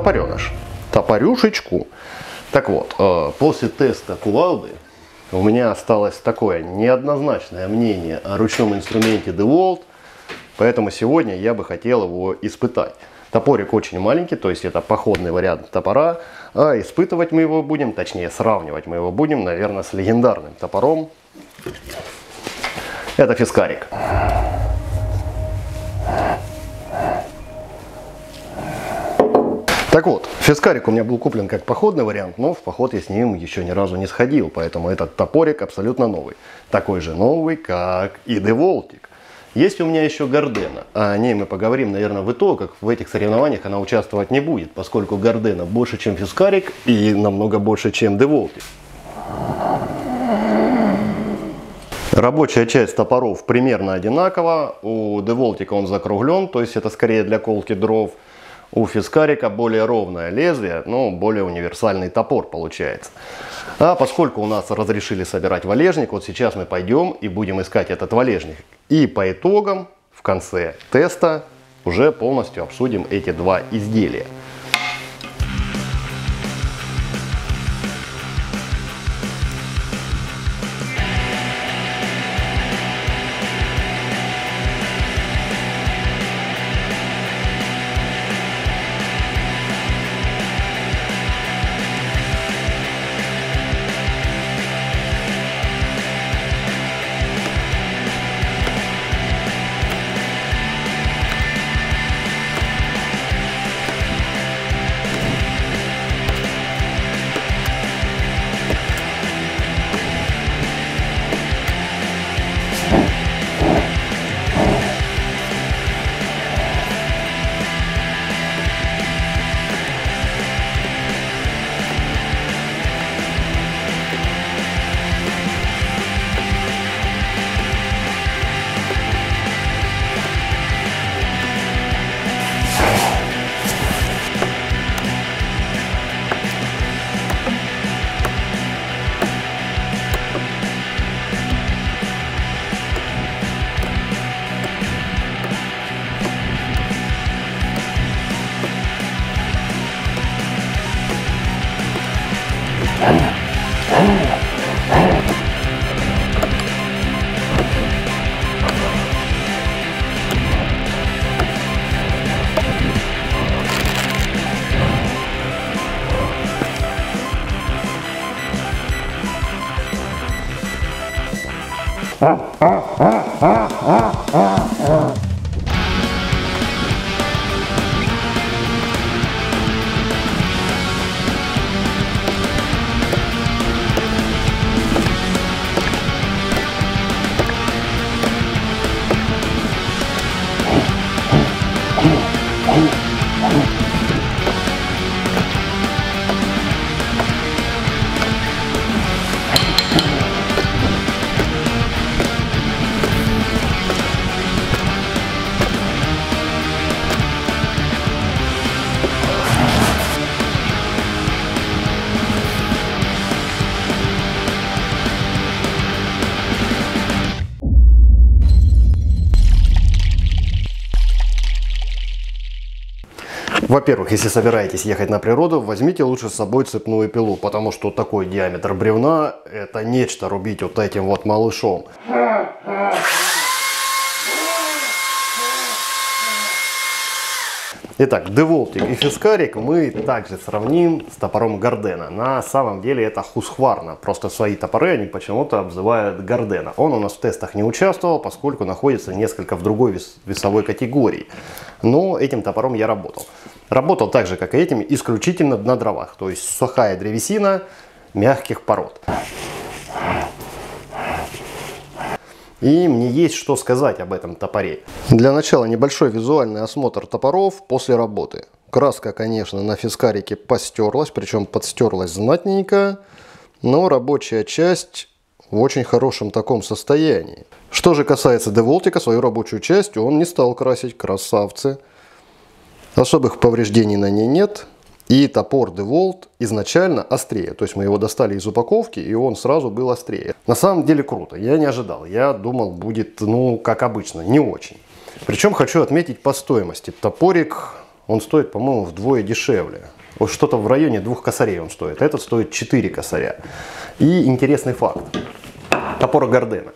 Топореныш. Топорюшечку. Так вот, э, после теста кувалды у меня осталось такое неоднозначное мнение о ручном инструменте DeWalt, поэтому сегодня я бы хотел его испытать. Топорик очень маленький, то есть это походный вариант топора, а испытывать мы его будем, точнее сравнивать мы его будем, наверное, с легендарным топором. Это фискарик. Так вот, фискарик у меня был куплен как походный вариант, но в поход я с ним еще ни разу не сходил, поэтому этот топорик абсолютно новый. Такой же новый, как и Деволтик. Есть у меня еще Гардена, а о ней мы поговорим, наверное, в итогах. В этих соревнованиях она участвовать не будет, поскольку Гардена больше, чем Фискарик и намного больше, чем Деволтик. Рабочая часть топоров примерно одинакова. У Деволтика он закруглен, то есть это скорее для колки дров. У фискарика более ровное лезвие, но более универсальный топор получается. А поскольку у нас разрешили собирать валежник, вот сейчас мы пойдем и будем искать этот валежник. И по итогам в конце теста уже полностью обсудим эти два изделия. Во-первых, если собираетесь ехать на природу, возьмите лучше с собой цепную пилу, потому что такой диаметр бревна – это нечто рубить вот этим вот малышом. Итак, деволтик и фискарик мы также сравним с топором Гардена. На самом деле это хусхварна, просто свои топоры они почему-то обзывают Гардена. Он у нас в тестах не участвовал, поскольку находится несколько в другой вес весовой категории. Но этим топором я работал. Работал так же, как и этим, исключительно на дровах. То есть сухая древесина мягких пород. И мне есть что сказать об этом топоре. Для начала небольшой визуальный осмотр топоров после работы. Краска, конечно, на фискарике постерлась, причем подстерлась знатненько, но рабочая часть в очень хорошем таком состоянии. Что же касается Деволтика, свою рабочую часть он не стал красить, красавцы. Особых повреждений на ней нет. И топор DeWalt изначально острее. То есть мы его достали из упаковки, и он сразу был острее. На самом деле круто. Я не ожидал. Я думал, будет, ну, как обычно, не очень. Причем хочу отметить по стоимости. Топорик он стоит, по-моему, вдвое дешевле. Вот что-то в районе двух косарей он стоит. Этот стоит 4 косаря. И интересный факт. Топор Гардена.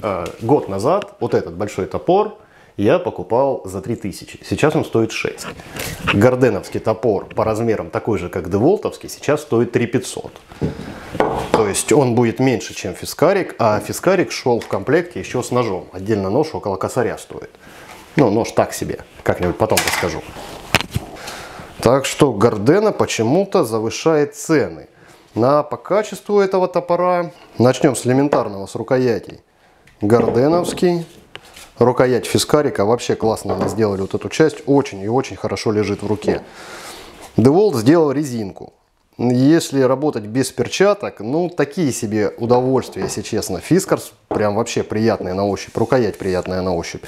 Э, год назад вот этот большой топор я покупал за 3000. Сейчас он стоит 6. Горденовский топор по размерам такой же, как деволтовский, сейчас стоит 3500. То есть он будет меньше, чем фискарик, а фискарик шел в комплекте еще с ножом. Отдельно нож около косаря стоит. Ну, нож так себе, как-нибудь потом расскажу. Так что Гордена почему-то завышает цены. На, по качеству этого топора начнем с элементарного, с рукоятей. Горденовский Рукоять фискарика вообще классно они сделали вот эту часть. Очень и очень хорошо лежит в руке. Деволт сделал резинку. Если работать без перчаток, ну такие себе удовольствия, если честно. Фискарс прям вообще приятная на ощупь, рукоять приятная на ощупь.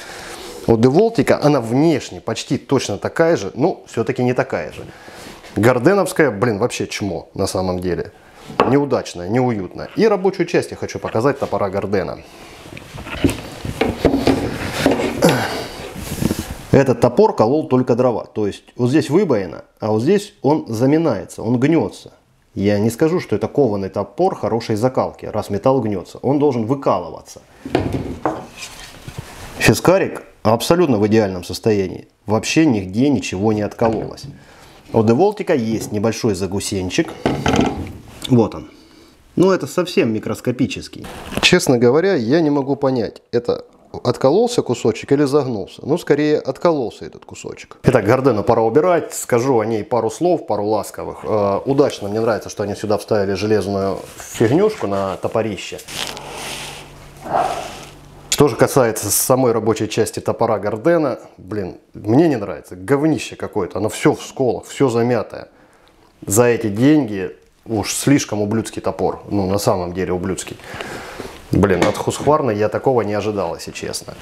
У Деволтика она внешне почти точно такая же, но все-таки не такая же. Горденовская, блин, вообще чмо на самом деле. Неудачная, неуютная. И рабочую часть я хочу показать топора Гордена. Этот топор колол только дрова. То есть вот здесь выбоина, а вот здесь он заминается, он гнется. Я не скажу, что это кованый топор хорошей закалки, раз металл гнется. Он должен выкалываться. Фискарик абсолютно в идеальном состоянии. Вообще нигде ничего не откололось. У Деволтика есть небольшой загусенчик. Вот он. Но это совсем микроскопический. Честно говоря, я не могу понять, это откололся кусочек или загнулся? Ну, скорее откололся этот кусочек. Итак, Гордену пора убирать. Скажу о ней пару слов, пару ласковых. Э, удачно, мне нравится, что они сюда вставили железную фигнюшку на топорище. Что же касается самой рабочей части топора Гордена, блин, мне не нравится. Говнище какое-то, оно все в сколах, все замятое. За эти деньги уж слишком ублюдский топор. Ну, на самом деле ублюдский. Блин, от Хускварна я такого не ожидал, если честно.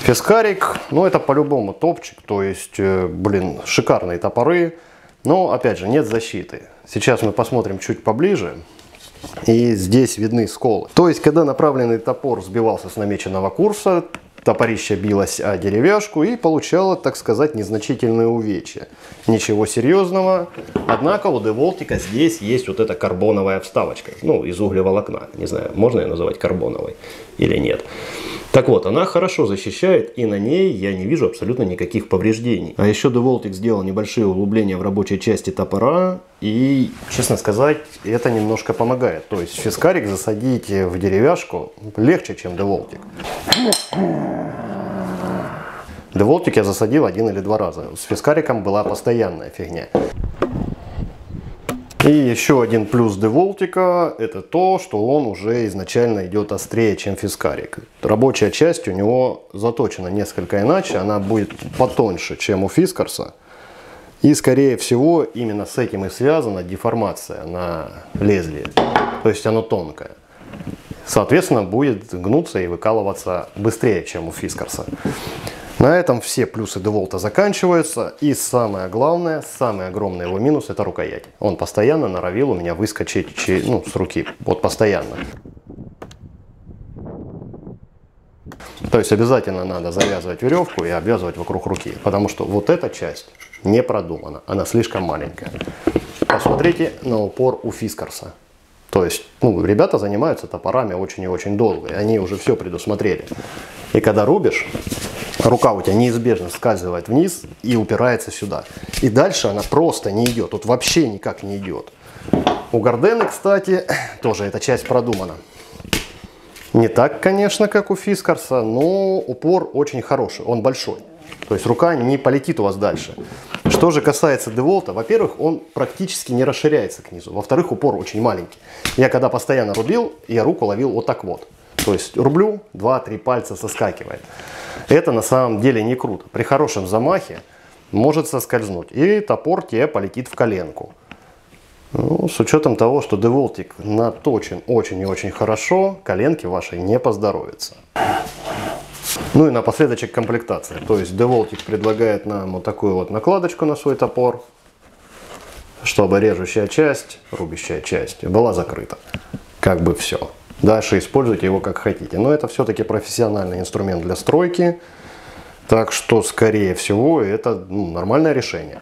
Фискарик, ну это по-любому топчик, то есть, э, блин, шикарные топоры. Но, опять же, нет защиты. Сейчас мы посмотрим чуть поближе. И здесь видны сколы. То есть, когда направленный топор сбивался с намеченного курса, топорище билось о деревяшку и получало, так сказать, незначительные увечья. Ничего серьезного. Однако у Деволтика здесь есть вот эта карбоновая вставочка. Ну, из углеволокна. Не знаю, можно ее называть карбоновой или нет. Так вот, она хорошо защищает, и на ней я не вижу абсолютно никаких повреждений. А еще DeVoltic сделал небольшие углубления в рабочей части топора, и, честно сказать, это немножко помогает. То есть фискарик засадить в деревяшку легче, чем DeVoltic. DeVoltic я засадил один или два раза. С фискариком была постоянная фигня. И еще один плюс деволтика это то, что он уже изначально идет острее, чем фискарик. Рабочая часть у него заточена несколько иначе, она будет потоньше, чем у фискарса. И скорее всего именно с этим и связана деформация на лезвие. То есть оно тонкое. Соответственно будет гнуться и выкалываться быстрее, чем у фискарса. На этом все плюсы Деволта заканчиваются. И самое главное, самый огромный его минус это рукоять. Он постоянно норовил у меня выскочить ну, с руки. Вот постоянно. То есть обязательно надо завязывать веревку и обвязывать вокруг руки. Потому что вот эта часть не продумана. Она слишком маленькая. Посмотрите на упор у Фискарса. То есть, ну, ребята занимаются топорами очень и очень долго, и они уже все предусмотрели. И когда рубишь, рука у тебя неизбежно скальзывает вниз и упирается сюда. И дальше она просто не идет, тут вообще никак не идет. У Гордены, кстати, тоже эта часть продумана. Не так, конечно, как у Фискарса, но упор очень хороший, он большой. То есть рука не полетит у вас дальше. Что же касается деволта, во-первых, он практически не расширяется к низу. Во-вторых, упор очень маленький. Я когда постоянно рубил, я руку ловил вот так вот. То есть рублю, 2-3 пальца соскакивает. Это на самом деле не круто. При хорошем замахе может соскользнуть. И топор тебе полетит в коленку. Ну, с учетом того, что деволтик наточен очень и очень хорошо, коленки вашей не поздоровятся. Ну и напоследочек комплектация. То есть Деволтик предлагает нам вот такую вот накладочку на свой топор, чтобы режущая часть, рубящая часть была закрыта. Как бы все. Дальше используйте его как хотите. Но это все-таки профессиональный инструмент для стройки. Так что, скорее всего, это ну, нормальное решение.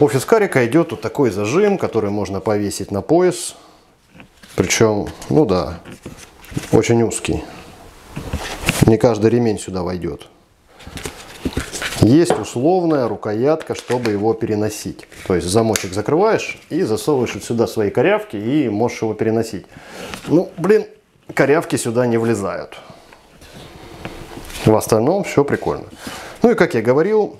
У фискарика идет вот такой зажим, который можно повесить на пояс. Причем, ну да, очень узкий. Не каждый ремень сюда войдет. Есть условная рукоятка, чтобы его переносить. То есть замочек закрываешь и засовываешь вот сюда свои корявки и можешь его переносить. Ну, блин, корявки сюда не влезают. В остальном все прикольно. Ну и как я говорил,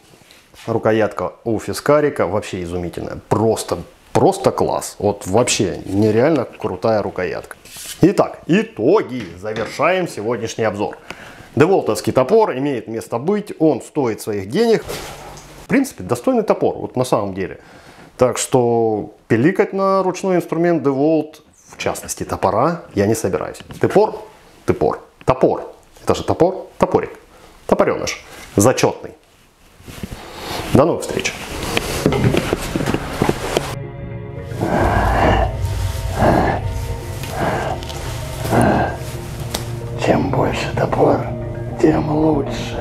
рукоятка у фискарика вообще изумительная. Просто, просто класс. Вот вообще нереально крутая рукоятка. Итак, итоги. Завершаем сегодняшний обзор. Деволтовский топор имеет место быть, он стоит своих денег. В принципе, достойный топор, вот на самом деле. Так что пиликать на ручной инструмент DeWalt, в частности топора, я не собираюсь. Топор, топор, топор. Это же топор, топорик. Топореныш. Зачетный. До новых встреч. Чем больше топор, тем лучше.